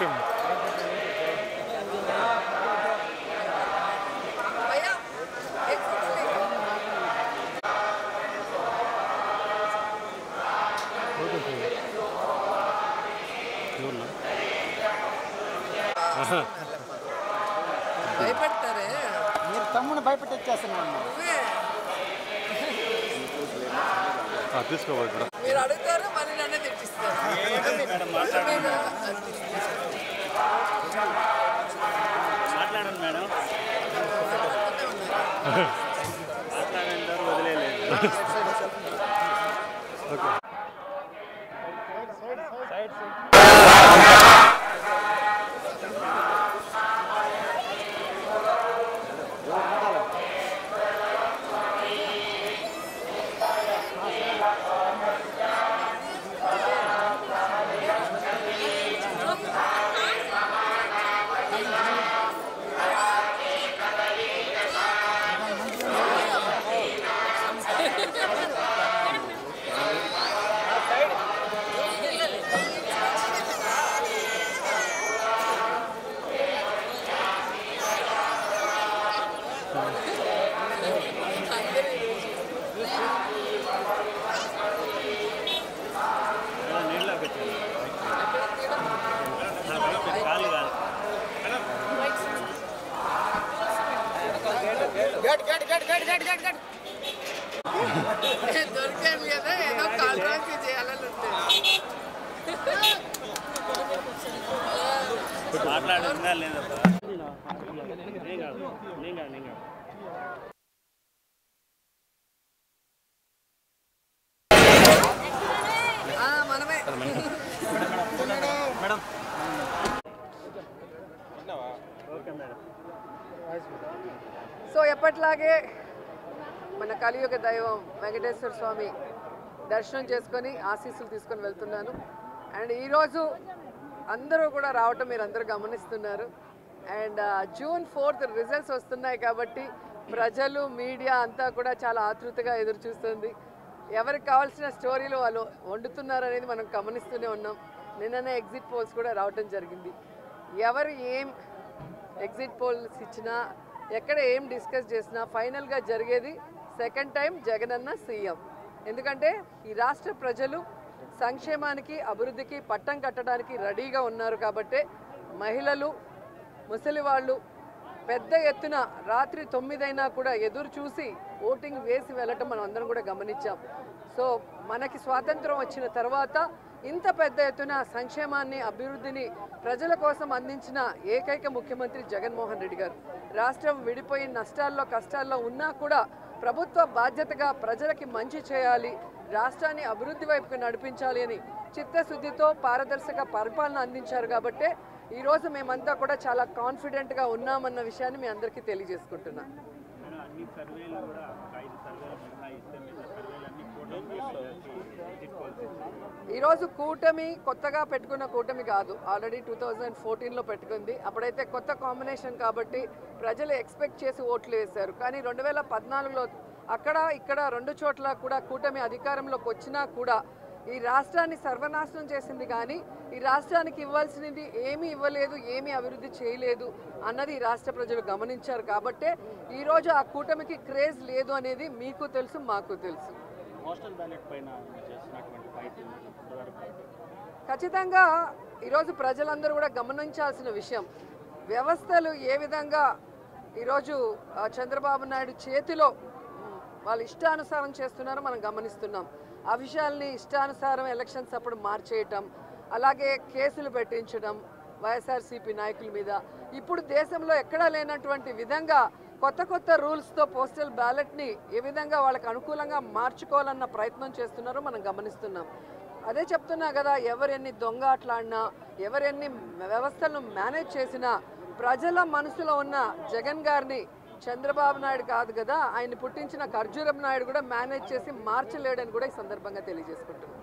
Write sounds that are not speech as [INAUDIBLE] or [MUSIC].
Welcome. భయపడతారే మీరు తమ్ముని భయపెట్టేస్తున్నాను తీసుకోవాలి మీరు అడుగుతారు మళ్ళీ నన్నే తెచ్చిస్తారు [LAUGHS] ఓకే. దొరికాను కదా ఏదో కాంట్రాక్ట్ చేయాలని ఉంటుంది మాట్లాడుతుందా లేదబ్బా నేను కాదు నేను కాదు నేను కాదు అట్లాగే మన కలియుగ దైవం వెంకటేశ్వర స్వామి దర్శనం చేసుకొని ఆశీస్సులు తీసుకొని వెళ్తున్నాను. అండ్ ఈరోజు అందరూ కూడా రావటం మీరు అందరూ గమనిస్తున్నారు. అండ్ జూన్ ఫోర్త్ రిజల్ట్స్ వస్తున్నాయి కాబట్టి ప్రజలు మీడియా అంతా కూడా చాలా ఆతృతగా ఎదురు చూస్తుంది. ఎవరికి కావాల్సిన స్టోరీలు వాళ్ళు వండుతున్నారు అనేది మనం గమనిస్తూనే ఉన్నాం. నిన్ననే ఎగ్జిట్ పోల్స్ కూడా రావటం జరిగింది. ఎవరు ఏం ఎగ్జిట్ పోల్స్ ఇచ్చినా ఎక్కడ ఏం డిస్కస్ చేసినా ఫైనల్గా జరిగేది సెకండ్ టైం జగనన్న సీఎం. ఎందుకంటే ఈ రాష్ట్ర ప్రజలు సంక్షేమానికి అభివృద్ధికి పట్టం కట్టడానికి రెడీగా ఉన్నారు కాబట్టే మహిళలు ముసలి వాళ్ళు పెద్ద ఎత్తున రాత్రి తొమ్మిదైనా కూడా ఎదురు చూసి ఓటింగ్ వేసి వెళ్ళటం మనం అందరం కూడా గమనించాం. సో మనకి స్వాతంత్రం వచ్చిన తర్వాత ఇంత పెద్ద ఎత్తున సంక్షేమాన్ని అభివృద్ధిని ప్రజల కోసం అందించిన ఏకైక ముఖ్యమంత్రి జగన్మోహన్ రెడ్డి గారు. రాష్ట్రం విడిపోయి నష్టాల్లో కష్టాల్లో ఉన్నా కూడా ప్రభుత్వ బాధ్యతగా ప్రజలకి మంచి చేయాలి రాష్ట్రాన్ని అభివృద్ధి వైపుకు నడిపించాలి అని చిత్తశుద్ధితో పారదర్శక పరిపాలన అందించారు కాబట్టే ఈరోజు మేమంతా కూడా చాలా కాన్ఫిడెంట్గా ఉన్నామన్న విషయాన్ని మీ అందరికీ తెలియజేసుకుంటున్నాను ఈరోజు కూటమి కొత్తగా పెట్టుకున్న కూటమి కాదు. ఆల్రెడీ టూ థౌజండ్ ఫోర్టీన్లో పెట్టుకుంది. అప్పుడైతే కొత్త కాంబినేషన్ కాబట్టి ప్రజలు ఎక్స్పెక్ట్ చేసి ఓట్లు వేశారు. కానీ రెండు వేల పద్నాలుగులో అక్కడ ఇక్కడ రెండు చోట్ల కూడా కూటమి అధికారంలోకి వచ్చినా కూడా ఈ రాష్ట్రాన్ని సర్వనాశనం చేసింది కానీ ఈ రాష్ట్రానికి ఇవ్వాల్సినది ఏమీ ఇవ్వలేదు ఏమీ అభివృద్ధి చేయలేదు అన్నది ఈ రాష్ట్ర ప్రజలు గమనించారు. కాబట్టే ఈరోజు ఆ కూటమికి క్రేజ్ లేదు అనేది మీకు తెలుసు మాకు తెలుసు. పోస్టల్ బ్యాలెట్ పైన చేసినటువంటి ఫైట్ ఖచ్చితంగా ఈరోజు ప్రజలందరూ కూడా గమనించాల్సిన విషయం వ్యవస్థలు ఏ విధంగా ఈరోజు చంద్రబాబు నాయుడు చేతిలో వాళ్ళు ఇష్టానుసారం చేస్తున్నారో మనం గమనిస్తున్నాం. ఆ విషయాల్ని ఇష్టానుసారం ఎలక్షన్స్ అప్పుడు మార్చేయటం అలాగే కేసులు పెట్టించడం వైఎస్ఆర్సీపీ నాయకుల మీద. ఇప్పుడు దేశంలో ఎక్కడా లేనటువంటి విధంగా కొత్త కొత్త రూల్స్తో పోస్టల్ బ్యాలెట్ని ఏ విధంగా వాళ్ళకి అనుకూలంగా మార్చుకోవాలన్న ప్రయత్నం చేస్తున్నారో మనం గమనిస్తున్నాం. అదే చెప్తున్నా కదా ఎవరెన్ని దొంగ ఆటలాడినా ఎవరెన్ని వ్యవస్థలను మేనేజ్ చేసినా ప్రజల మనసులో ఉన్న జగన్ గారిని చంద్రబాబు నాయుడు కాదు కదా ఆయన పుట్టించిన ఖర్జూరం నాయుడు కూడా మేనేజ్ చేసి మార్చలేడని కూడా ఈ సందర్భంగా తెలియజేసుకుంటున్నాం.